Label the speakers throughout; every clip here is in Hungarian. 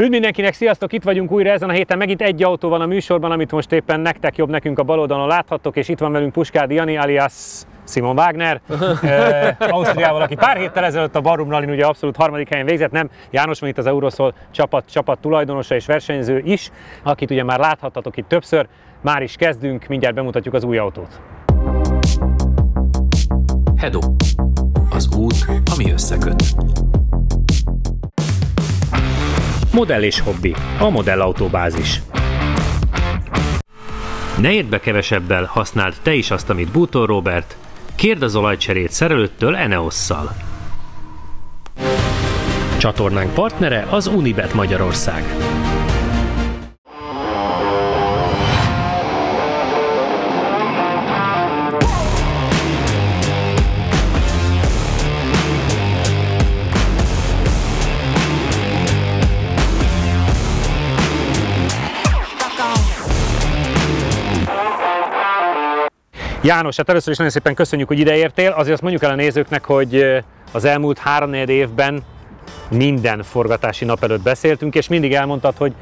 Speaker 1: Üdv mindenkinek, sziasztok! Itt vagyunk újra ezen a héten. Megint egy autó van a műsorban, amit most éppen nektek jobb, nekünk a bal oldalon láthattok, és itt van velünk Puskádi Jani, alias Simon Wagner, uh, Ausztriával, aki pár héttel ezelőtt a Barum Rallin ugye abszolút harmadik helyen végzett, nem János van itt az Euroszol csapat, csapat tulajdonosa és versenyző is, akit ugye már láthattatok itt többször. Már is kezdünk, mindjárt bemutatjuk az új autót.
Speaker 2: Hedo. Az út, ami összeköt.
Speaker 1: Modell és hobbi, a modellautóbázis. Ne érd be kevesebbel, használd te is azt, amit Bútor Robert. Kérd az olajcserét szerelőttől Eneosszal. Csatornánk partnere az Unibet Magyarország. János, hát először is nagyon szépen köszönjük, hogy ideértél. Azért azt mondjuk el a nézőknek, hogy az elmúlt három évben minden forgatási nap előtt beszéltünk, és mindig elmondtad, hogy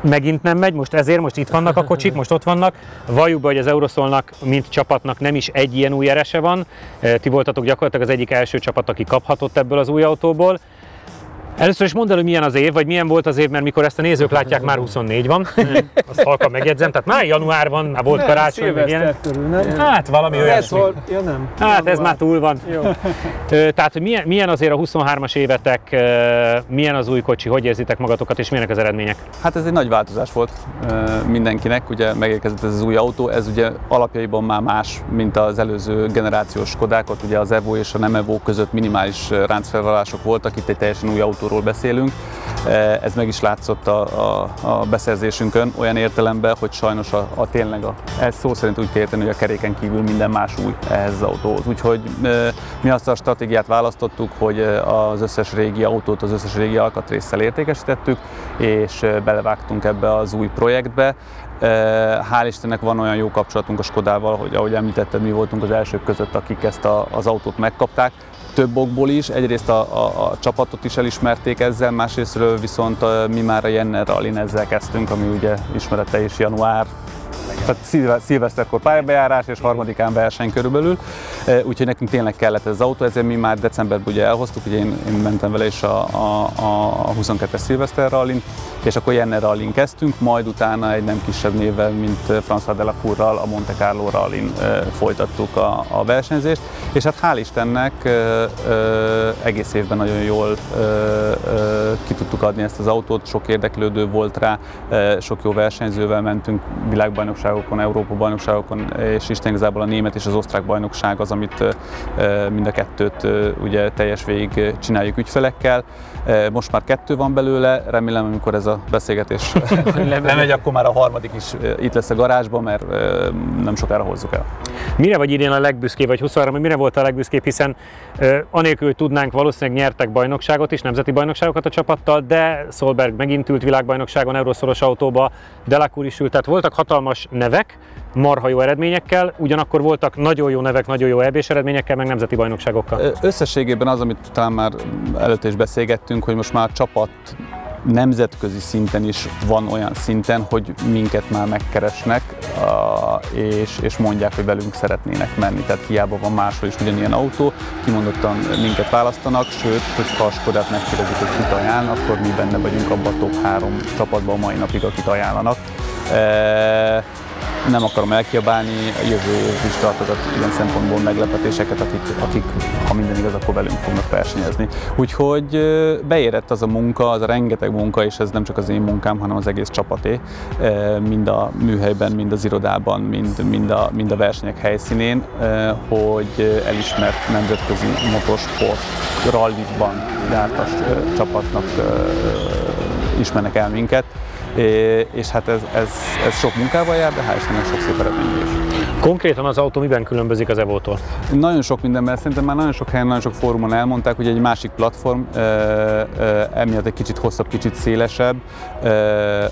Speaker 1: megint nem megy, most ezért, most itt vannak a kocsik, most ott vannak. Valljuk be, hogy az Euroszolnak, mint csapatnak nem is egy ilyen új erese van. Ti voltatok gyakorlatilag az egyik első csapat, aki kaphatott ebből az új autóból. Először is mondd el, hogy milyen az év, vagy milyen volt az év, mert mikor ezt a nézők látják, már 24 van. Azt halka megjegyzem, tehát már január van, már volt karácsony,
Speaker 3: meg ilyen. Körül, nem?
Speaker 1: Hát valami
Speaker 3: Ez
Speaker 1: olyasmi.
Speaker 3: volt, ja nem.
Speaker 1: Hát ez már túl van.
Speaker 3: Jó.
Speaker 1: Tehát, hogy milyen, milyen azért a 23-as évetek, milyen az új kocsi, hogy érzitek magatokat, és milyenek az eredmények?
Speaker 4: Hát ez egy nagy változás volt mindenkinek, ugye megérkezett ez az új autó, ez ugye alapjaiban már más, mint az előző generációs Skodákot, ugye az Evo és a nem Evo között minimális ráncfelvallások voltak, itt egy teljesen új autóról beszélünk. Ö, Ez meg is látszott a, a, a beszerzésünkön olyan értelemben, hogy sajnos a, a tényleg, a, ez szó szerint úgy kell érteni, hogy a keréken kívül minden más új ehhez az autóhoz. Úgyhogy ö, mi azt a stratégiát választottuk, hogy ö, az összes régi autót, az összes régi alkatrészsel értékesítettük, és belevágtunk ebbe az új projektbe. Hál' Istennek van olyan jó kapcsolatunk a Skodával, hogy ahogy említetted, mi voltunk az elsők között, akik ezt az autót megkapták. Több okból is, egyrészt a, a, a csapatot is elismerték ezzel, másrésztről viszont mi már a Jenner Rallin ezzel kezdtünk, ami ugye ismerete is január tehát szilve- szilveszterkor pályabejárás és harmadikán verseny körülbelül, E, úgyhogy nekünk tényleg kellett ez az autó, ezért mi már decemberben ugye elhoztuk, ugye én, én mentem vele is a, a, a 22-es szilveszter rallin, és akkor Jenner rallin kezdtünk, majd utána egy nem kisebb névvel, mint François Delacourral a Monte Carlo rallin e, folytattuk a, a versenyzést, és hát hál' Istennek e, e, egész évben nagyon jól e, e, ki tudtuk adni ezt az autót, sok érdeklődő volt rá, e, sok jó versenyzővel mentünk világbajnokságokon, Európa-bajnokságokon, és Isten igazából a német és az osztrák bajnokság az, amit mind a kettőt ugye teljes végig csináljuk ügyfelekkel. Most már kettő van belőle, remélem, amikor ez a beszélgetés lemegy, akkor már a harmadik is itt lesz a garázsban, mert nem sokára hozzuk el.
Speaker 1: Mire vagy idén a legbüszkébb, vagy 23 mire volt a legbüszkébb, hiszen anélkül, tudnánk, valószínűleg nyertek bajnokságot is, nemzeti bajnokságokat a csapattal, de Solberg megint ült világbajnokságon, Euroszoros autóba, Delacour is ült, tehát voltak hatalmas nevek, marha jó eredményekkel, ugyanakkor voltak nagyon jó nevek, nagyon jó EB-s eredményekkel, meg nemzeti bajnokságokkal.
Speaker 4: Összességében az, amit talán már előtte is beszélgettünk, hogy most már csapat nemzetközi szinten is van olyan szinten, hogy minket már megkeresnek, és, és mondják, hogy velünk szeretnének menni. Tehát hiába van máshol is ugyanilyen autó, kimondottan minket választanak, sőt, hogyha a Skodát megkérdezik, hogy kit ajánl, akkor mi benne vagyunk abban a top három csapatban a mai napig, akit ajánlanak. Nem akarom elkiabálni, a jövő is tartogat ilyen szempontból meglepetéseket, akik, akik, ha minden igaz, akkor velünk fognak versenyezni. Úgyhogy beérett az a munka, az a rengeteg munka, és ez nem csak az én munkám, hanem az egész csapaté, mind a műhelyben, mind az irodában, mind, mind, a, mind a versenyek helyszínén, hogy elismert nemzetközi motorsport rallyban jártas csapatnak ismernek el minket és hát ez, ez, ez sok munkával jár, de hál' Istennek sok szép eredmény is.
Speaker 1: Konkrétan az autó miben különbözik az Evo-tól?
Speaker 4: Nagyon sok mindenben, szerintem már nagyon sok helyen, nagyon sok fórumon elmondták, hogy egy másik platform, e, e, emiatt egy kicsit hosszabb, kicsit szélesebb, e,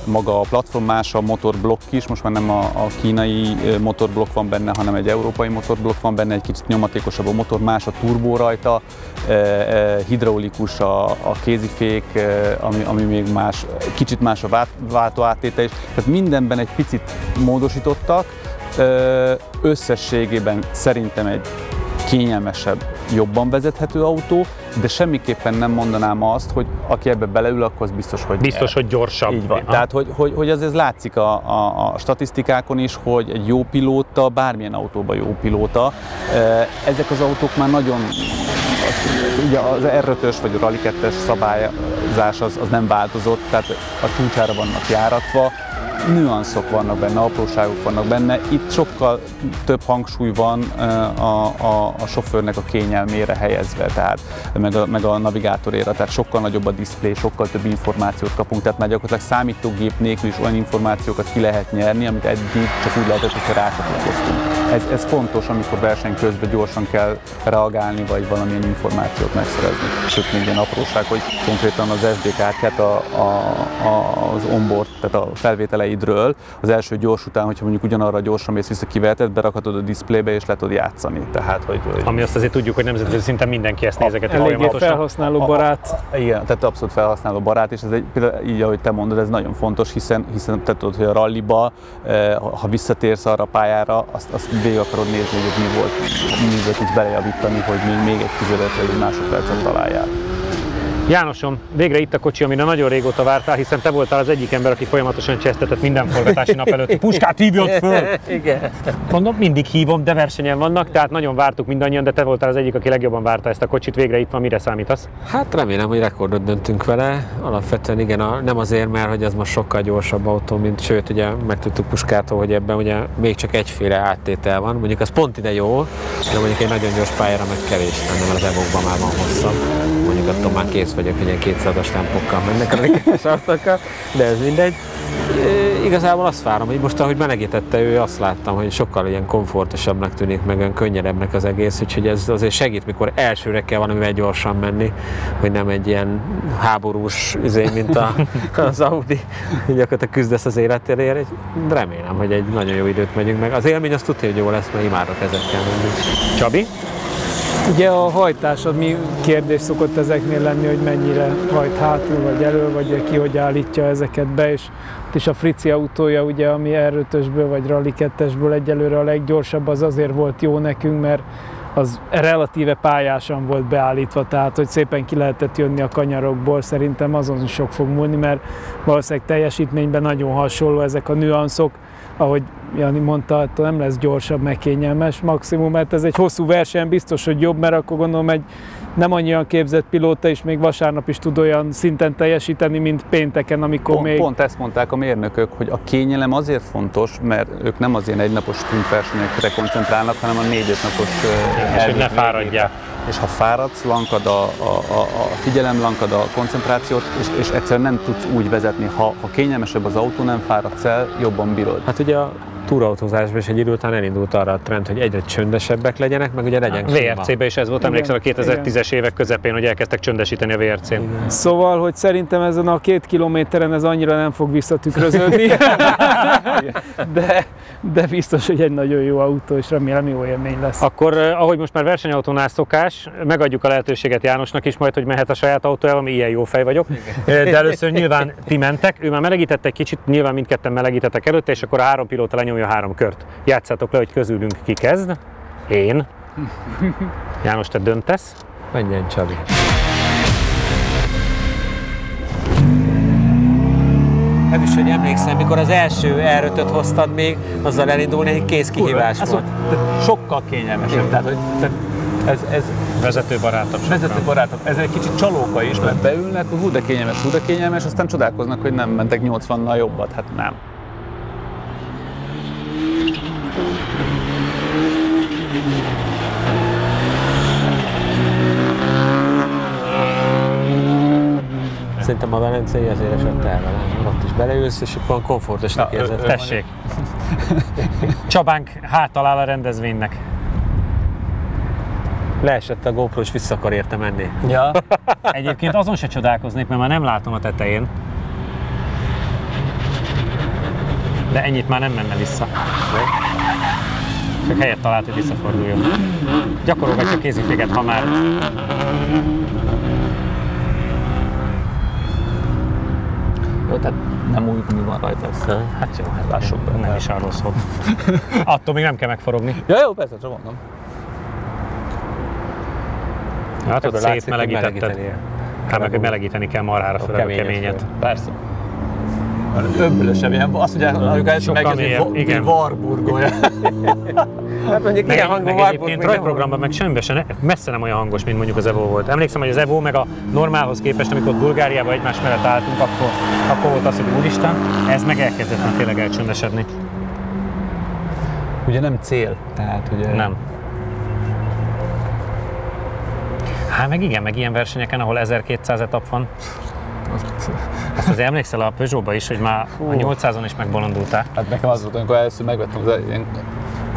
Speaker 4: maga a platform más, a motorblokk is, most már nem a, a kínai motorblokk van benne, hanem egy európai motorblokk van benne, egy kicsit nyomatékosabb a motor, más a turbó rajta, e, e, hidraulikus a, a kézifék, e, ami, ami még más, kicsit más a vát, váltóáttéte is, tehát mindenben egy picit módosítottak, Összességében szerintem egy kényelmesebb, jobban vezethető autó, de semmiképpen nem mondanám azt, hogy aki ebbe beleül, akkor az biztos, hogy
Speaker 1: Biztos,
Speaker 4: el.
Speaker 1: hogy gyorsabb.
Speaker 4: Így van. Ha. Tehát, hogy, hogy, hogy az ez látszik a, a, a statisztikákon is, hogy egy jó pilóta, bármilyen autóban jó pilóta, ezek az autók már nagyon ugye az R5-ös vagy a Rally 2-es szabályzás az, az nem változott, tehát a csúcsára vannak járatva, nüanszok vannak benne, apróságok vannak benne. Itt sokkal több hangsúly van a, a, a sofőrnek a kényelmére helyezve, tehát meg a, meg a navigátoréra, tehát sokkal nagyobb a display, sokkal több információt kapunk, tehát már gyakorlatilag számítógép nélkül is olyan információkat ki lehet nyerni, amit eddig csak úgy lehetett, hogyha rácsatlakoztunk. Ez, ez fontos, amikor verseny közben gyorsan kell reagálni, vagy valamilyen információt megszerezni. Sőt, még ilyen apróság, hogy konkrétan az SD kártyát a, a, a, az onboard, tehát a felvételeidről az első gyors után, hogyha mondjuk ugyanarra gyorsan mész vissza kiveheted, berakhatod a displaybe és le tudod játszani. Tehát, hogy, hogy...
Speaker 1: Ami azt azért tudjuk, hogy nemzetközi szinten mindenki ezt nézegeti
Speaker 3: folyamatosan. felhasználó barát.
Speaker 4: A, a, a, igen, tehát abszolút felhasználó barát, és ez egy, például így, ahogy te mondod, ez nagyon fontos, hiszen, hiszen te tudod, hogy a ralliba, eh, ha visszatérsz arra a pályára, azt, azt végig akarod nézni, hogy mi volt, mi volt is belejavítani, hogy még, még egy tizedet vagy egy másodpercet találjál.
Speaker 1: Jánosom, végre itt a kocsi, amire nagyon régóta vártál, hiszen te voltál az egyik ember, aki folyamatosan csesztetett minden forgatási nap előtt. Puskát hívjad föl!
Speaker 3: Igen.
Speaker 1: Mondom, mindig hívom, de versenyen vannak, tehát nagyon vártuk mindannyian, de te voltál az egyik, aki legjobban várta ezt a kocsit. Végre itt van, mire számítasz?
Speaker 3: Hát remélem, hogy rekordot döntünk vele. Alapvetően igen, a, nem azért, mert hogy ez most sokkal gyorsabb autó, mint sőt, ugye megtudtuk Puskától, hogy ebben ugye még csak egyféle áttétel van. Mondjuk az pont ide jó, de mondjuk egy nagyon gyors pályára meg kevés, nem az evokban már van hosszabb. Attól már kész vagyok, hogy ilyen 200-as tempokkal mennek a riketes autókkal, de ez mindegy. E, igazából azt várom, hogy most ahogy melegítette ő, azt láttam, hogy sokkal ilyen komfortosabbnak tűnik, meg olyan könnyedebbnek az egész, úgyhogy ez azért segít, mikor elsőre kell valamivel gyorsan menni, hogy nem egy ilyen háborús izé, mint a, az Audi, hogy gyakorlatilag küzdesz az életéért. Remélem, hogy egy nagyon jó időt megyünk meg. Az élmény azt tudja, hogy jó lesz, mert imádok ezekkel menni.
Speaker 1: Csabi?
Speaker 5: Ugye a hajtásod mi kérdés szokott ezeknél lenni, hogy mennyire hajt hátul vagy elő, vagy ki hogy állítja ezeket be, és is a Frici autója, ugye, ami r vagy Rally 2-esből egyelőre a leggyorsabb, az azért volt jó nekünk, mert az relatíve pályásan volt beállítva, tehát hogy szépen ki lehetett jönni a kanyarokból, szerintem azon is sok fog múlni, mert valószínűleg teljesítményben nagyon hasonló ezek a nüanszok, ahogy Jani mondta, hát nem lesz gyorsabb, meg kényelmes maximum, mert ez egy hosszú verseny, biztos, hogy jobb, mert akkor gondolom egy nem annyian képzett pilóta is még vasárnap is tud olyan szinten teljesíteni, mint pénteken, amikor
Speaker 4: pont,
Speaker 5: még...
Speaker 4: Pont ezt mondták a mérnökök, hogy a kényelem azért fontos, mert ők nem az ilyen egynapos sprintversenyekre koncentrálnak, hanem a négy-öt napos
Speaker 1: És hogy ne fáradják.
Speaker 4: És ha fáradsz, lankad a, a, a, a figyelem, lankad a koncentrációt, és, és egyszerűen nem tudsz úgy vezetni. Ha, ha kényelmesebb az autó, nem fáradsz el, jobban bírod.
Speaker 3: Hát ugye a túrautózásban is egy idő után elindult arra a trend, hogy egyre csöndesebbek legyenek, meg ugye legyen
Speaker 1: VRC-be is ez volt, emlékszem a 2010-es évek közepén, hogy elkezdtek csöndesíteni a VRC-n.
Speaker 5: Szóval, hogy szerintem ezen a két kilométeren ez annyira nem fog visszatükröződni, de, de biztos, hogy egy nagyon jó autó, és remélem jó élmény lesz.
Speaker 1: Akkor, eh, ahogy most már versenyautónál szokás, megadjuk a lehetőséget Jánosnak is majd, hogy mehet a saját autójával, ami ilyen jó fej vagyok. Eh, de először nyilván ti mentek, ő már melegített egy kicsit, nyilván mindketten melegítettek előtte, és akkor a három pilóta lenyom nyomja három kört. Játszátok le, hogy közülünk ki kezd. Én. János, te döntesz.
Speaker 3: Menjen Csabi. Nem is, hogy emlékszem, mikor az első r hoztad még, azzal elindulni egy kész kihívás
Speaker 4: Kurva,
Speaker 3: volt.
Speaker 4: Tehát sokkal kényelmesebb. Tehát, hogy, tehát ez, ez
Speaker 1: Vezetőbarátabb.
Speaker 4: vezetőbarátabb. Ez egy kicsit csalóka is, mert beülnek, hú de kényelmes, hú de kényelmes, aztán csodálkoznak, hogy nem mentek 80-nal jobbat. Hát nem.
Speaker 3: Szerintem a Velencei ezért esett el vele. Ott is beleülsz, és akkor komfortosnak
Speaker 4: Na,
Speaker 3: érzed.
Speaker 1: Tessék. Csabánk háttal áll a rendezvénynek.
Speaker 3: Leesett a GoPro, és vissza akar érte menni.
Speaker 4: Ja.
Speaker 1: Egyébként azon se csodálkoznék, mert már nem látom a tetején. De ennyit már nem menne vissza. Csak helyet talált, hogy visszaforduljon. Gyakorolgatja kéziféket, ha már
Speaker 4: Jó, tehát nem új gumi van rajta. Ezt.
Speaker 1: Hát jó, hát
Speaker 4: Lássuk be.
Speaker 1: nem is arról szól. Attól még nem kell megforogni.
Speaker 4: Ja, jó, persze, csak mondom.
Speaker 1: Hát
Speaker 3: hogy
Speaker 1: szétmelegítetted. Hát meg, melegíteni kell marhára, főleg a
Speaker 3: keményet
Speaker 1: keményet.
Speaker 3: föl.
Speaker 4: Persze. Öblösebb, ilyen, azt ugye,
Speaker 1: mélyebb,
Speaker 4: vo-
Speaker 1: igen.
Speaker 4: Warburgolja.
Speaker 3: Hát mondjuk
Speaker 1: Meg,
Speaker 3: ilyen hangban
Speaker 1: meg
Speaker 3: Warburg
Speaker 1: egyébként rajtprogramban meg semmibe se, messze nem olyan hangos, mint mondjuk az Evo volt. Emlékszem, hogy az Evo meg a normálhoz képest, amikor Bulgáriában egymás mellett álltunk, akkor, akkor volt az, hogy úristen, ez meg elkezdett már tényleg elcsöndesedni.
Speaker 4: Ugye nem cél, tehát ugye...
Speaker 1: Nem. Hát meg igen, meg ilyen versenyeken, ahol 1200 etap van. Azt azért emlékszel a Peugeotba is, hogy már a 800-on is megbolondultál.
Speaker 4: Hát nekem az volt, amikor először megvettem az ilyen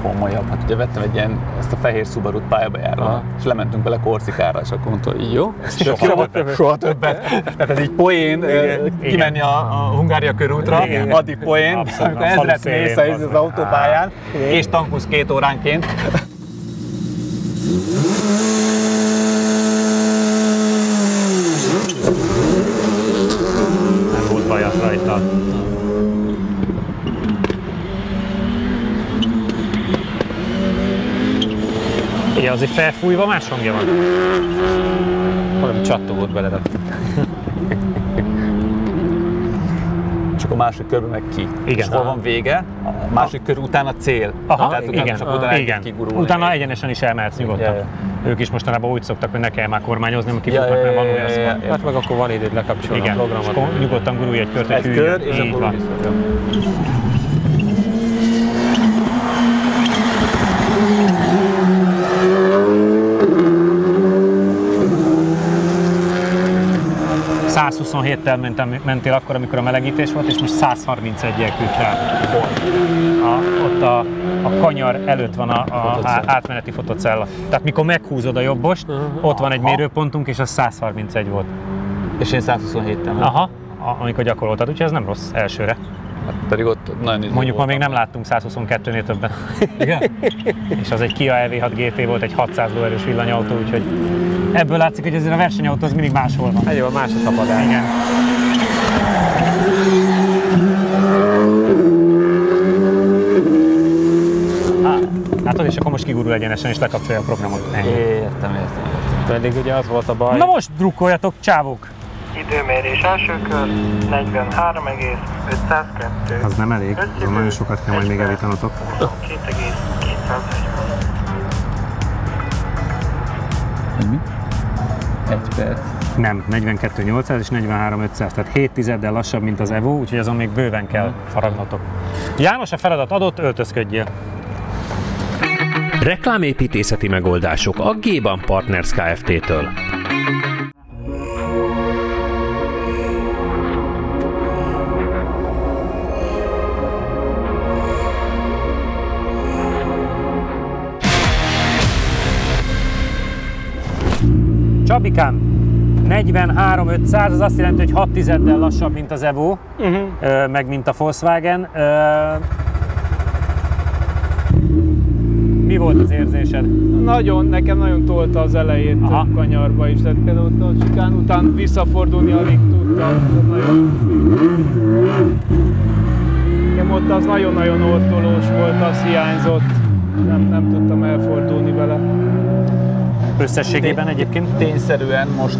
Speaker 4: komolyabb, hát ugye vettem egy ilyen, ezt a fehér Subaru-t pályába járva, és lementünk bele Korcikára, és akkor mondta, hogy jó,
Speaker 1: Soha
Speaker 4: jó,
Speaker 1: többet.
Speaker 4: soha többet. Tehát ez így poén, ö, kimenni a, a Hungária körútra,
Speaker 1: Igen.
Speaker 4: addig poén,
Speaker 1: Abszolút,
Speaker 4: amikor ezret mész az, az
Speaker 1: meg.
Speaker 4: autópályán, és tankusz két óránként.
Speaker 1: Nem volt baj rajta. Igen, azért felfújva más hangja van.
Speaker 3: Valami csattogott beled.
Speaker 4: Csak a másik körben meg ki.
Speaker 1: Igen.
Speaker 4: És hol van vége, a másik kör után a cél.
Speaker 1: Aha,
Speaker 4: Tehát utána
Speaker 1: igen,
Speaker 4: csak utána
Speaker 1: igen.
Speaker 4: kigurulni.
Speaker 1: Utána egyenesen is elmehetsz nyugodtan.
Speaker 4: Ja,
Speaker 1: Ők is mostanában úgy szoktak, hogy ne kell már kormányozni, mert
Speaker 4: Ja,
Speaker 1: kifutnak,
Speaker 4: ja,
Speaker 1: mert van
Speaker 4: ja,
Speaker 1: olyan
Speaker 4: ja, ja, ja.
Speaker 3: Hát meg akkor van időd lekapcsolni
Speaker 1: Igen,
Speaker 3: a
Speaker 1: és
Speaker 3: programot.
Speaker 1: akkor nyugodtan gurulj egy kört,
Speaker 4: Egy
Speaker 1: hűljön.
Speaker 4: kör, és akkor
Speaker 1: van.
Speaker 4: vissza. Jó.
Speaker 1: Aha. 127-tel mentem, mentél akkor, amikor a melegítés volt, és most 131-el küld rá. A, ott a, a kanyar előtt van a, a á- átmeneti fotocella. Tehát mikor meghúzod a jobbost, ott van egy
Speaker 4: Aha.
Speaker 1: mérőpontunk, és az 131 volt.
Speaker 4: És én 127-ten.
Speaker 1: Aha, a- amikor gyakoroltad, úgyhogy ez nem rossz elsőre.
Speaker 4: Hát pedig ott nagyon izé
Speaker 1: Mondjuk ma még nem láttunk 122-nél többen.
Speaker 4: Igen?
Speaker 1: és az egy Kia EV6 GT volt, egy 600 lóerős villanyautó, úgyhogy ebből látszik, hogy ezért a versenyautó az mindig máshol van.
Speaker 3: Jó, más a tapadás.
Speaker 1: Igen. Látod, és akkor most kigurul egyenesen, és lekapcsolja a programot. Ennyi.
Speaker 4: Értem, értem. értem.
Speaker 3: Pedig ugye az volt a baj,
Speaker 1: Na most drukkoljatok, csávok!
Speaker 6: Időmérés első kör 43,502.
Speaker 1: Az nem elég,
Speaker 6: azon nagyon sokat kell majd még javítanotok. 2,201.
Speaker 4: Hogy mi? Egy perc.
Speaker 1: Nem, 42 800 és 43 500, tehát 7 tizeddel lassabb, mint az Evo, úgyhogy azon még bőven kell faragnotok. János, a feladat adott, öltözködjél.
Speaker 2: Reklámépítészeti megoldások a G-Ban Partners Kft-től.
Speaker 1: Csabikám, 43 500, az azt jelenti, hogy 6 tizeddel lassabb, mint az Evo, uh-huh. meg mint a Volkswagen. Mi volt az érzésed?
Speaker 5: Nagyon, nekem nagyon tolta az elejét
Speaker 1: Aha.
Speaker 5: a kanyarba is, tehát például a sikán után visszafordulni alig tudtam. Nagyon... Nekem ott az nagyon-nagyon ortolós volt, az hiányzott. Nem, nem tudtam elfordulni vele.
Speaker 1: Összességében egyébként?
Speaker 4: Tényszerűen most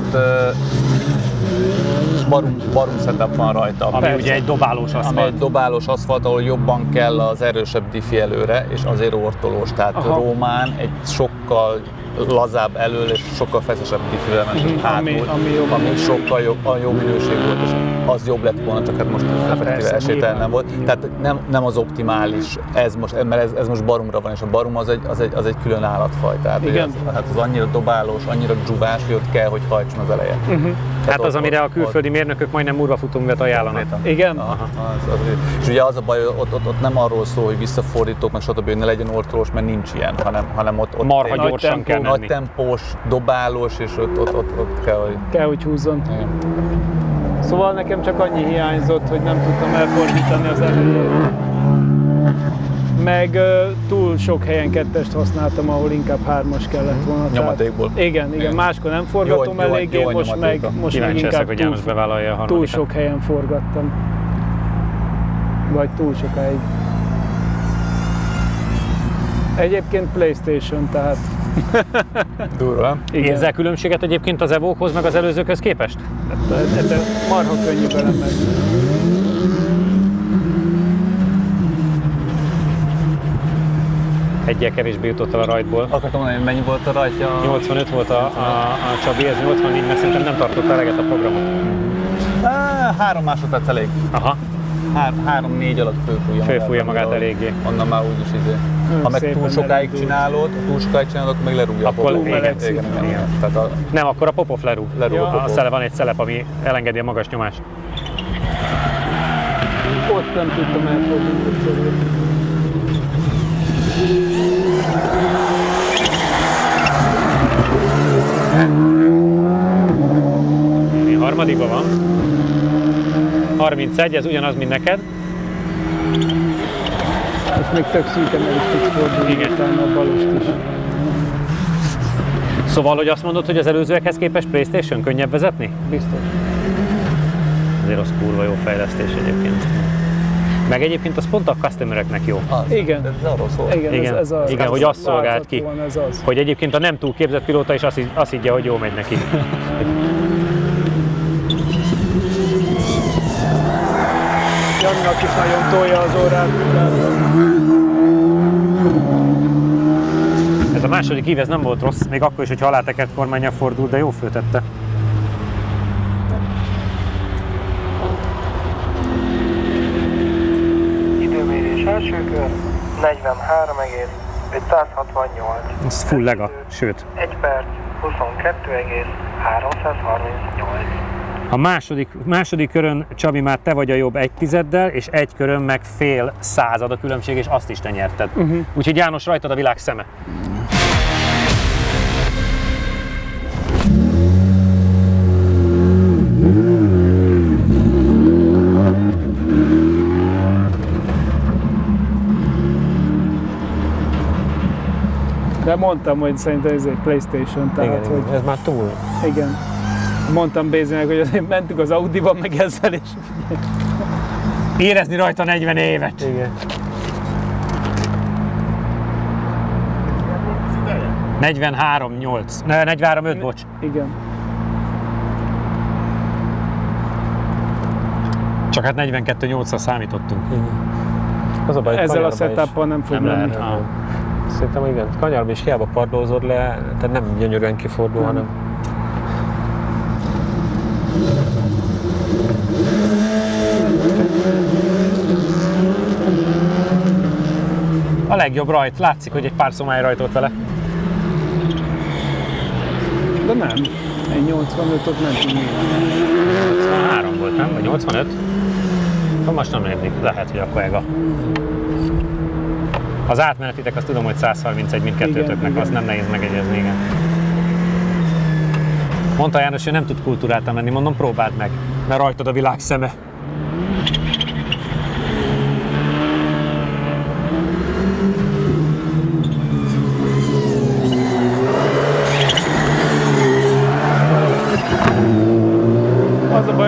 Speaker 4: barum, barum setup van rajta.
Speaker 1: Ami
Speaker 5: Persze.
Speaker 1: ugye egy dobálós
Speaker 4: Ami
Speaker 1: aszfalt.
Speaker 4: egy dobálós aszfalt, ahol jobban kell az erősebb diffi előre, és azért ortolós. Tehát
Speaker 5: Aha.
Speaker 4: Rómán egy sokkal lazább elől és sokkal feszesebb kifivelmes
Speaker 5: Mhm,
Speaker 4: hátul,
Speaker 5: ami- ami jobb
Speaker 4: ami
Speaker 5: minőség.
Speaker 4: sokkal jobb, a jó minőség volt, és az jobb lett volna, csak hát most effektíve esélytelen nem volt. Tehát nem, nem az optimális, ez most, mert ez, ez most baromra van, és a barom az egy, az egy, az egy külön állatfaj. Tehát
Speaker 5: Igen.
Speaker 4: Az, hát az annyira dobálós, annyira dzsuvás, hogy ott kell, hogy hajtson az eleje.
Speaker 5: Uh-huh.
Speaker 1: Hát
Speaker 4: ott-
Speaker 1: az, amire a
Speaker 4: ott-
Speaker 1: külföldi mérnökök majdnem murvafutóművet ajánlanak.
Speaker 5: Igen?
Speaker 4: Aha, az, az, és ugye az a baj, ott, ott, ott nem arról szól, hogy visszafordítók, meg stb. ne legyen ortolós, mert nincs ilyen, hanem, hanem ott, ott
Speaker 1: Marha
Speaker 4: tényleg
Speaker 1: gyorsan
Speaker 5: tempó,
Speaker 1: kell
Speaker 4: nagy
Speaker 1: menni.
Speaker 4: tempós, dobálós, és ott, ott, ott, ott kell, hogy...
Speaker 5: Kell, hogy húzzon.
Speaker 4: Igen.
Speaker 5: Szóval nekem csak annyi hiányzott, hogy nem tudtam elfordítani az elejét. Meg túl sok helyen kettest használtam, ahol inkább hármas kellett volna. tehát-
Speaker 4: Nyomatékból.
Speaker 5: Igen, igen,
Speaker 4: Igen.
Speaker 5: máskor nem forgatom
Speaker 4: Jó,
Speaker 5: eléggé,
Speaker 4: jó
Speaker 5: most meg,
Speaker 4: nyomatéka.
Speaker 5: most meg
Speaker 1: Kíváncsi leszek,
Speaker 5: inkább
Speaker 1: hogy
Speaker 5: túl,
Speaker 1: János bevállalja a
Speaker 5: túl sok helyen forgattam. Vagy túl sokáig. Egyébként Playstation, tehát
Speaker 4: Durva,
Speaker 5: igen.
Speaker 1: Érzel különbséget egyébként az Evókhoz, meg az előzőkhöz képest?
Speaker 5: De, de marha könnyű vele meg.
Speaker 1: Egyel kevésbé jutott el a rajtból.
Speaker 4: Akartam mondani, hogy mennyi volt a rajtja?
Speaker 1: 85 volt a, a, a Csabi, ez 84, mert szerintem nem tartott eleget a programot.
Speaker 4: Három másodperc elég.
Speaker 1: Aha,
Speaker 4: Hár, három-négy alatt fölfújja
Speaker 1: Fölfújja magát
Speaker 4: annyira,
Speaker 1: eléggé.
Speaker 4: Onnan már úgyis izé. Ha meg túl sokáig
Speaker 5: elindult.
Speaker 4: csinálod, ha túl sokáig csinálod, akkor meg lerúgja
Speaker 1: Akkor
Speaker 4: a popó.
Speaker 1: igen,
Speaker 4: igen, igen, igen, igen. Tehát a,
Speaker 1: nem, akkor a Popov lerúg.
Speaker 4: Lerúg a
Speaker 1: a,
Speaker 4: Popov.
Speaker 1: szele, van egy szelep, ami elengedi a magas nyomást.
Speaker 5: Ott nem tudtam elfordítani.
Speaker 1: Mi harmadikban van. 31, ez ugyanaz, mint neked.
Speaker 5: Még tök szűken el is tudsz fordulni,
Speaker 1: Igen.
Speaker 5: utána a balost is.
Speaker 1: Szóval, hogy azt mondod, hogy az előzőekhez képest Playstation könnyebb vezetni?
Speaker 5: Biztos.
Speaker 1: Azért az kurva jó fejlesztés egyébként. Meg egyébként az pont a customereknek jó.
Speaker 4: az,
Speaker 5: Igen.
Speaker 4: Ez arról szól.
Speaker 5: Igen,
Speaker 1: Igen,
Speaker 5: ez, ez az.
Speaker 1: igen, hogy azt szolgált ki.
Speaker 5: láthatóan Ez az.
Speaker 1: Hogy egyébként a nem túl képzett pilóta is azt, azt higgye, hogy jó megy neki.
Speaker 5: is nagyon tolja az órát.
Speaker 1: Ez a második ív, ez nem volt rossz, még akkor is, hogy haláltekert kormánya fordult, de jó főtette.
Speaker 7: Időmérés első kör 43,568.
Speaker 1: Ez full lega, sőt.
Speaker 7: 1 perc 22,338.
Speaker 1: A második, második körön, Csabi, már te vagy a jobb egy tizeddel, és egy körön meg fél század a különbség, és azt is te nyerted. Uh-huh. Úgyhogy János rajtad a világ szeme.
Speaker 5: De mondtam, hogy szerintem ez egy Playstation, tehát
Speaker 3: Igen,
Speaker 5: hogy
Speaker 3: ez már túl.
Speaker 5: igen. Mondtam Bézinek, hogy azért mentünk az Audi-ban meg ezzel, és
Speaker 1: Érezni rajta 40 évet.
Speaker 3: Igen.
Speaker 1: 43 8. Ne, 43 5, bocs.
Speaker 5: igen.
Speaker 1: Csak hát 42 8 számítottunk.
Speaker 3: Az a baj,
Speaker 5: Ezzel a setup nem fog
Speaker 1: Nem
Speaker 5: menni.
Speaker 1: lehet.
Speaker 3: Szerintem igen, kanyarban is hiába padlózod le, tehát nem gyönyörűen kifordul, hanem
Speaker 1: legjobb rajt. Látszik, hogy egy pár szomály rajtolt vele.
Speaker 5: De nem. Egy 85-ot mentünk nyilván.
Speaker 1: 83 volt, nem? Vagy 85? Ha most nem érdik. Lehet, hogy akkor ega. Az átmenetitek azt tudom, hogy 131 mindkettőtöknek, az nem nehéz megegyezni, igen. Mondta János, hogy nem tud kultúráltan menni, mondom, próbáld meg, mert rajtad a világ szeme.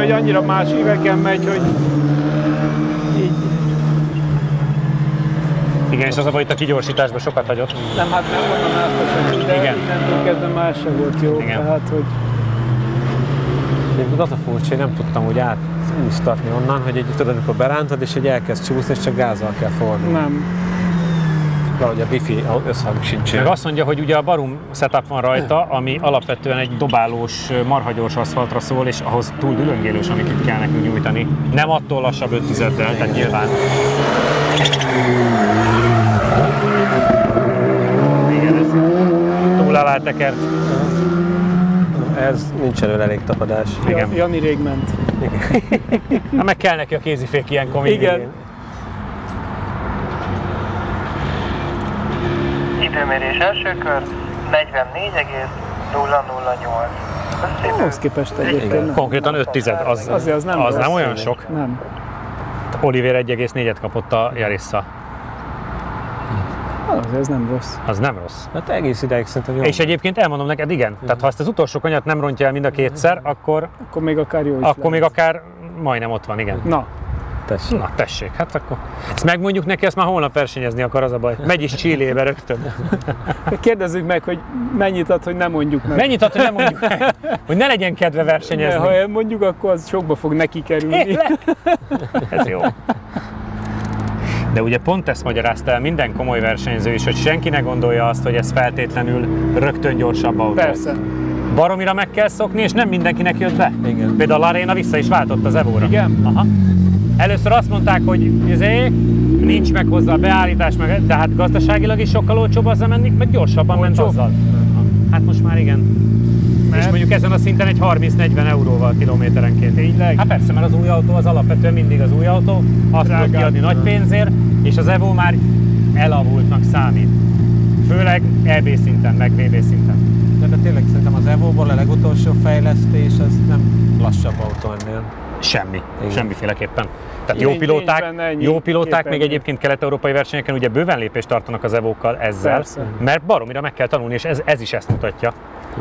Speaker 5: Hogy annyira más éveken megy, hogy így,
Speaker 1: Igen, és az a baj, itt a kigyorsításban sokat hagyott.
Speaker 5: nem, hát nem ezt, hogy de
Speaker 1: Igen.
Speaker 5: innentől kezdve más se volt jó.
Speaker 1: Igen.
Speaker 5: Tehát, hogy
Speaker 3: Egyébként az a furcsa, hogy nem tudtam úgy átúsztatni onnan, hogy egy tudod, amikor berántod, és hogy elkezd csúszni, és csak gázzal kell fordulni.
Speaker 5: nem.
Speaker 3: Valahogy a wifi összhang sincsen.
Speaker 1: Meg azt mondja, hogy ugye a Barum setup van rajta, ami alapvetően egy dobálós, marhagyors aszfaltra szól, és ahhoz túl dülöngélős, amit itt kell nekünk nyújtani. Nem attól lassabb 5 tizeddel, tehát nyilván. Igen, ez túl alá tekert.
Speaker 3: Ez nincs előre elég tapadás.
Speaker 1: Igen.
Speaker 5: Ja, Jani rég ment.
Speaker 1: Hát meg kell neki a kézifék ilyenkor mindig.
Speaker 5: Igen.
Speaker 7: Időmérés első kör 44,008. Köszönöm.
Speaker 5: Ahhoz képest egyébként nem.
Speaker 1: Konkrétan 5 tized, az,
Speaker 5: Azért az nem
Speaker 1: az nem olyan sok.
Speaker 5: Nem.
Speaker 1: Oliver 1,4-et kapott a Jarissa.
Speaker 5: Azért ez nem rossz.
Speaker 1: Az nem rossz.
Speaker 3: Hát egész ideig szerintem jó.
Speaker 1: És egyébként elmondom neked, igen. Tehát ha ezt az utolsó kanyart nem rontja el mind a kétszer, akkor,
Speaker 5: Akkor még akár jó is
Speaker 1: akkor még
Speaker 5: lehet.
Speaker 1: akár majdnem ott van, igen.
Speaker 5: Na,
Speaker 3: Tessék.
Speaker 1: Na tessék, hát akkor ezt megmondjuk neki, ezt már holnap versenyezni akar, az a baj. Megy is Csillébe rögtön.
Speaker 5: kérdezzük meg, hogy mennyit ad, hogy nem mondjuk meg.
Speaker 1: Mennyit ad, hogy nem mondjuk meg, hogy ne legyen kedve versenyezni.
Speaker 5: ha elmondjuk, akkor az sokba fog neki kerülni.
Speaker 1: Ez jó. De ugye pont ezt magyarázta el minden komoly versenyző is, hogy senki ne gondolja azt, hogy ez feltétlenül rögtön gyorsabb autó.
Speaker 5: Persze.
Speaker 1: Baromira meg kell szokni, és nem mindenkinek jött be.
Speaker 3: Igen.
Speaker 1: Például a Arena vissza is váltott az Evo-ra.
Speaker 5: Igen?
Speaker 1: Aha. Először azt mondták, hogy izé, nincs meg hozzá a beállítás, meg, de hát gazdaságilag is sokkal olcsóbb azzal menni, meg gyorsabban ment
Speaker 5: Olcsóbb?
Speaker 1: azzal. Hát most már igen. És mondjuk ezen a szinten egy 30-40 euróval kilométerenként.
Speaker 5: Tényleg?
Speaker 1: Hát persze, mert az új autó az alapvetően mindig az új autó, azt tudod
Speaker 5: Drágább.
Speaker 1: kiadni nagy pénzért, és az Evo már elavultnak számít. Főleg EB szinten, meg VB szinten.
Speaker 3: De, de tényleg szerintem az Evo-ból a legutolsó fejlesztés az nem lassabb autó ennél.
Speaker 1: Semmi,
Speaker 3: Igen.
Speaker 1: semmiféleképpen. Tehát jó pilóták, jó pilóták még egyébként kelet-európai versenyeken ugye bőven lépést tartanak az evókkal ezzel,
Speaker 5: Persze.
Speaker 1: mert baromira meg kell tanulni, és ez, ez is ezt mutatja,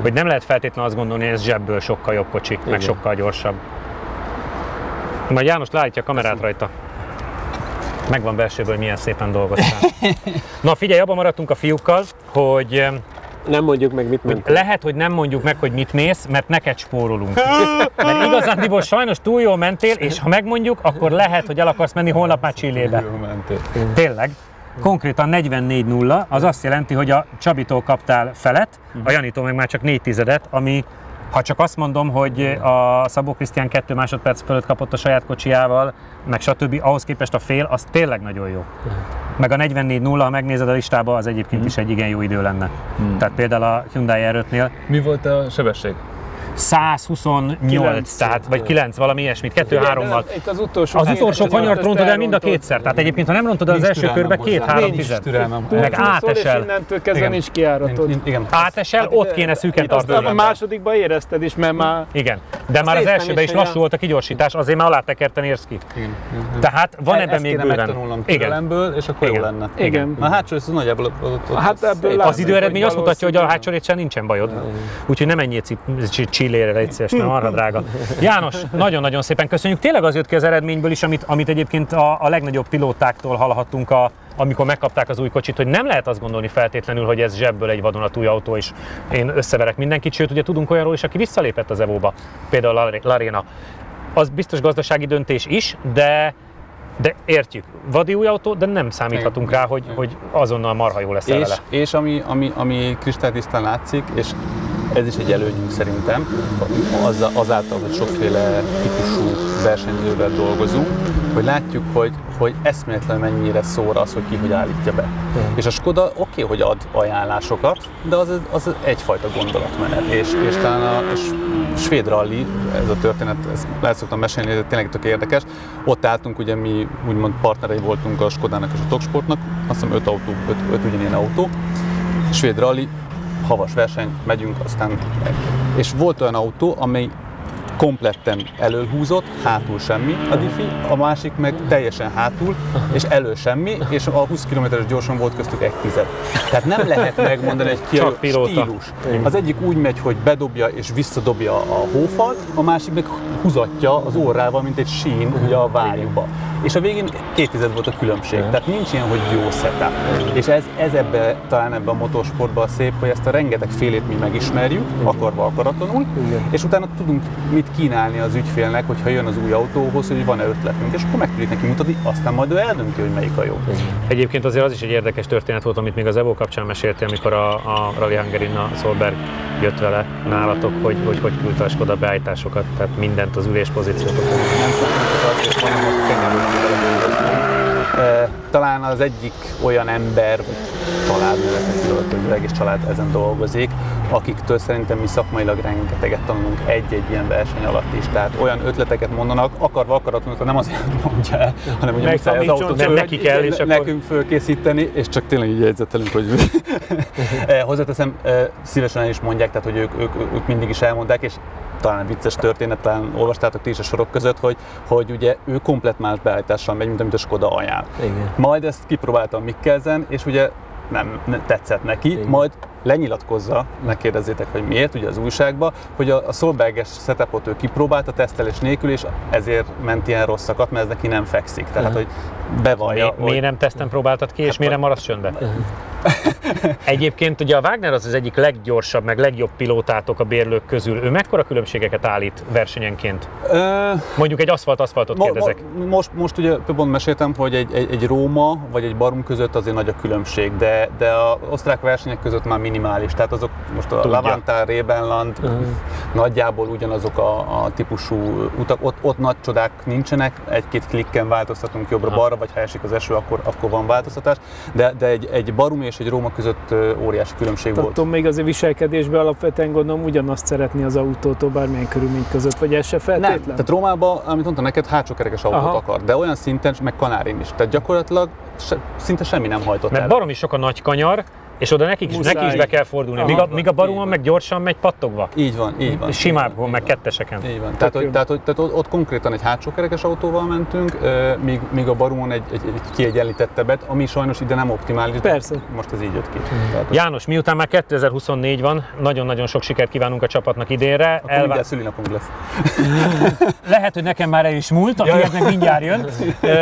Speaker 1: hogy nem lehet feltétlenül azt gondolni, hogy ez zsebből sokkal jobb kocsi, meg
Speaker 3: Igen.
Speaker 1: sokkal gyorsabb. Majd János leállítja a kamerát rajta. Megvan belsőből, milyen szépen dolgoztál. Na figyelj, abban maradtunk a fiúkkal, hogy
Speaker 3: Nem mondjuk meg, mit ment.
Speaker 1: lehet, hogy nem mondjuk meg, hogy mit mész, mert neked spórolunk. Mert igazándiból sajnos túl jól mentél, és ha megmondjuk, akkor lehet, hogy el akarsz menni holnap már Csillébe. Tényleg. Konkrétan 44-0, az azt jelenti, hogy a Csabitól kaptál felet, a Janitól meg már csak 4 tizedet, ami ha csak azt mondom, hogy a Szabó Krisztián 2 másodperc fölött kapott a saját kocsiával, meg stb. ahhoz képest a fél, az tényleg nagyon jó. Meg a 44-0, ha megnézed a listába, az egyébként is egy igen jó idő lenne. Tehát például a Hyundai R5-nél
Speaker 4: Mi volt a sebesség?
Speaker 1: 128,
Speaker 5: Kilenc.
Speaker 1: tehát, vagy 9, valami ilyesmit, 2-3-mal.
Speaker 5: Itt az utolsó,
Speaker 1: Az utolsó
Speaker 5: ez-
Speaker 1: kanyart rontod el mind a kétszer. Tehát egyébként, ha nem rontod el az első körbe,
Speaker 4: hozzá.
Speaker 1: két-három
Speaker 4: Nincs
Speaker 1: tized.
Speaker 4: türelmem.
Speaker 1: Meg átesel.
Speaker 5: Innentől kezdve nincs kiáratod.
Speaker 4: Igen.
Speaker 1: Átesel, ott kéne szűken
Speaker 5: aztán a
Speaker 1: tartani.
Speaker 5: másodikba érezted is, mert már
Speaker 1: Igen, de már az elsőben
Speaker 3: is,
Speaker 1: lassú
Speaker 3: a-
Speaker 1: volt a kigyorsítás, azért már alátekerten érsz ki. Tehát van ebben
Speaker 4: Ezt
Speaker 1: még bőven. Igen.
Speaker 4: és akkor jó lenne.
Speaker 5: Igen.
Speaker 4: Na hátsó az nagyjából ott, ott,
Speaker 5: Hát látszik,
Speaker 1: Az időeredmény azt mutatja, hogy a hátsó rétszel nincsen bajod. Úgyhogy nem ennyi csillére légy szíves, nem arra drága. János, nagyon-nagyon szépen köszönjük. Tényleg az jött ki az eredményből is, amit, amit egyébként a, a legnagyobb pilótáktól hallhattunk, a, amikor megkapták az új kocsit, hogy nem lehet azt gondolni feltétlenül, hogy ez zsebből egy vadonatúj autó, és én összeverek mindenkit, sőt, ugye tudunk olyanról is, aki visszalépett az Evo-ba, például a Larena. Az biztos gazdasági döntés is, de de értjük, vadi új autó, de nem számíthatunk rá, hogy, hogy azonnal marha jó lesz
Speaker 4: És,
Speaker 1: vele.
Speaker 4: és ami, ami, ami kristálytisztán látszik, és ez is egy előnyünk szerintem, az, azáltal, hogy sokféle típusú versenyzővel dolgozunk, hogy látjuk, hogy, hogy eszméletlen mennyire szóra az, hogy ki hogy állítja be. És a Skoda oké, okay, hogy ad ajánlásokat, de az, az egyfajta gondolatmenet. És, és talán a svéd rally, ez a történet, ezt el szoktam mesélni, ez tényleg tök érdekes. Ott álltunk, ugye mi úgymond partnerei voltunk a Skodának és a Toksportnak, azt hiszem öt autó, öt, öt ugyanilyen autó. Svéd rally, havas verseny, megyünk, aztán és volt olyan autó, amely kompletten elölhúzott, hátul semmi a diffi, a másik meg teljesen hátul, és elő semmi, és a 20 km-es gyorsan volt köztük egy tized. Tehát nem lehet megmondani egy ki a
Speaker 1: Csak pilóta.
Speaker 4: stílus. Az egyik úgy megy, hogy bedobja és visszadobja a hófalt, a másik meg húzatja az órával, mint egy sín ugye a vájúba. És a végén két tized volt a különbség. Tehát nincs ilyen, hogy jó setup. És ez, ez ebbe, talán ebbe a motorsportban a szép, hogy ezt a rengeteg félét mi megismerjük, akarva akaratlanul, és utána tudunk mit mit kínálni az ügyfélnek, hogyha jön az új autóhoz, hogy van-e ötletünk, és akkor meg tudjuk neki mutatni, aztán majd ő eldönti, hogy melyik a jó.
Speaker 1: Egyébként azért az is egy érdekes történet volt, amit még az Evo kapcsán meséltél, amikor a, a Rally Hungarin a Solberg jött vele nálatok, hogy hogy, hogy küldte a Skoda beállításokat, tehát mindent az ülés pozíciót.
Speaker 4: Nem szoktunk és mondom, hogy könnyen E, talán az egyik olyan ember, család, az egész család ezen dolgozik, akiktől szerintem mi szakmailag rengeteget tanulunk egy-egy ilyen verseny alatt is. Tehát olyan ötleteket mondanak, akarva akaratlanul, nem azért mondja el, hanem hogy muszáj az autót
Speaker 1: nem neki kell, és
Speaker 4: nekünk akkor... fölkészíteni, és csak tényleg így jegyzetelünk, hogy E, hozzáteszem, e, szívesen el is mondják, tehát hogy ők, ők, ők mindig is elmondják, és talán vicces történet, talán olvastátok ti is a sorok között, hogy, hogy ugye ő komplet más beállítással megy, mint amit a Skoda ajánl.
Speaker 3: Igen.
Speaker 4: Majd ezt kipróbáltam Mikkelzen, és ugye nem, nem tetszett neki, Igen. majd lenyilatkozza, megkérdezzétek, hogy miért, ugye az újságba, hogy a, a Solberges setupot ő kipróbálta tesztelés nélkül, és ezért ment ilyen rosszakat, mert ez neki nem fekszik. Tehát, uh-huh. hogy bevallja. Mi,
Speaker 1: hogy... Miért nem tesztem próbáltad ki, és hát, miért nem maradsz csöndbe? Uh-huh. Egyébként ugye a Wagner az az egyik leggyorsabb, meg legjobb pilótátok a bérlők közül. Ő mekkora különbségeket állít versenyenként? Ö... Mondjuk egy aszfalt-aszfaltot mo- kérdezek.
Speaker 4: Mo- most, most ugye pont meséltem, hogy egy, egy, egy Róma vagy egy Barum között azért nagy a különbség, de, de a osztrák versenyek között már minimális. Tehát azok most a Tudja. Lavantár, Rebenland uh-huh. nagyjából ugyanazok a, a típusú utak. Ott, ott nagy csodák nincsenek, egy-két klikken változtatunk jobbra-balra, vagy ha esik az eső, akkor, akkor van változtatás. De, de egy, egy Barum és egy Róma között óriási különbség volt.
Speaker 5: Tudom, még azért viselkedésben alapvetően gondolom ugyanazt szeretni az autótól bármilyen körülmény között, vagy ez se feltétlen? Nem,
Speaker 4: tehát Rómában, amit mondtam neked, hátsó kerekes autót Aha. akar, de olyan szinten, meg kanárin is. Tehát gyakorlatilag se, szinte semmi nem hajtott
Speaker 1: Mert
Speaker 4: el.
Speaker 1: baromi sok a nagy kanyar, és oda nekik is, neki is be kell fordulni. míg a, míg a barumon meg gyorsan megy pattogva.
Speaker 4: Így van, így van.
Speaker 1: Simábbon, meg ketteseken.
Speaker 4: Így van. Tehát, hogy, tehát, hogy, tehát ott, ott, konkrétan egy hátsókerekes autóval mentünk, míg, míg a barumon egy, egy, egy kiegyenlítettebbet, ami sajnos ide nem optimális.
Speaker 5: Persze.
Speaker 4: Most ez így jött ki.
Speaker 1: Tehát János, miután már 2024 van, nagyon-nagyon sok sikert kívánunk a csapatnak idénre.
Speaker 4: Akkor Elvá... mindjárt szülinapunk lesz.
Speaker 1: Lehet, hogy nekem már el is múlt, a meg mindjárt jön.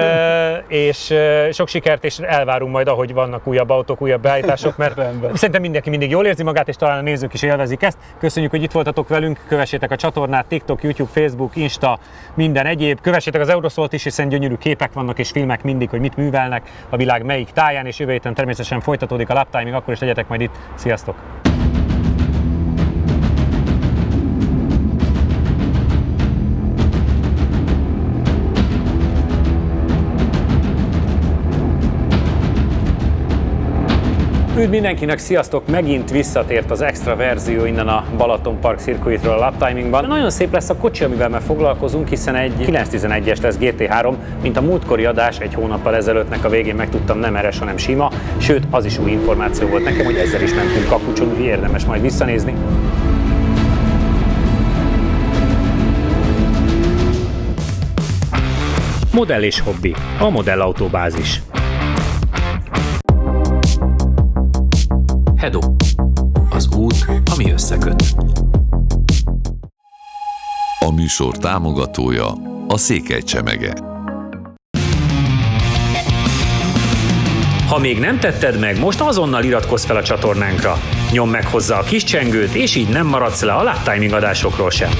Speaker 1: és sok sikert, és elvárunk majd, ahogy vannak újabb autók, újabb beállítások, mert Rendben. szerintem mindenki mindig jól érzi magát, és talán a nézők is élvezik ezt. Köszönjük, hogy itt voltatok velünk, kövessétek a csatornát, TikTok, YouTube, Facebook, Insta, minden egyéb. Kövessétek az Euroszolt is, hiszen gyönyörű képek vannak és filmek mindig, hogy mit művelnek a világ melyik táján, és jövő héten természetesen folytatódik a laptiming, akkor is legyetek majd itt. Sziasztok! Üdv mindenkinek, sziasztok! Megint visszatért az extra verzió innen a Balaton Park a lap timingban. Nagyon szép lesz a kocsi, amivel már foglalkozunk, hiszen egy 911-es lesz GT3, mint a múltkori adás egy hónappal ezelőttnek a végén megtudtam nem eres, hanem sima, sőt az is új információ volt nekem, hogy ezzel is mentünk kapucson, úgyhogy érdemes majd visszanézni. Modell és hobbi, a modellautóbázis.
Speaker 2: Hedo. Az út, ami összeköt.
Speaker 8: A műsor támogatója a Székely Csemege.
Speaker 1: Ha még nem tetted meg, most azonnal iratkozz fel a csatornánkra. Nyomd meg hozzá a kis csengőt, és így nem maradsz le a Timing adásokról sem.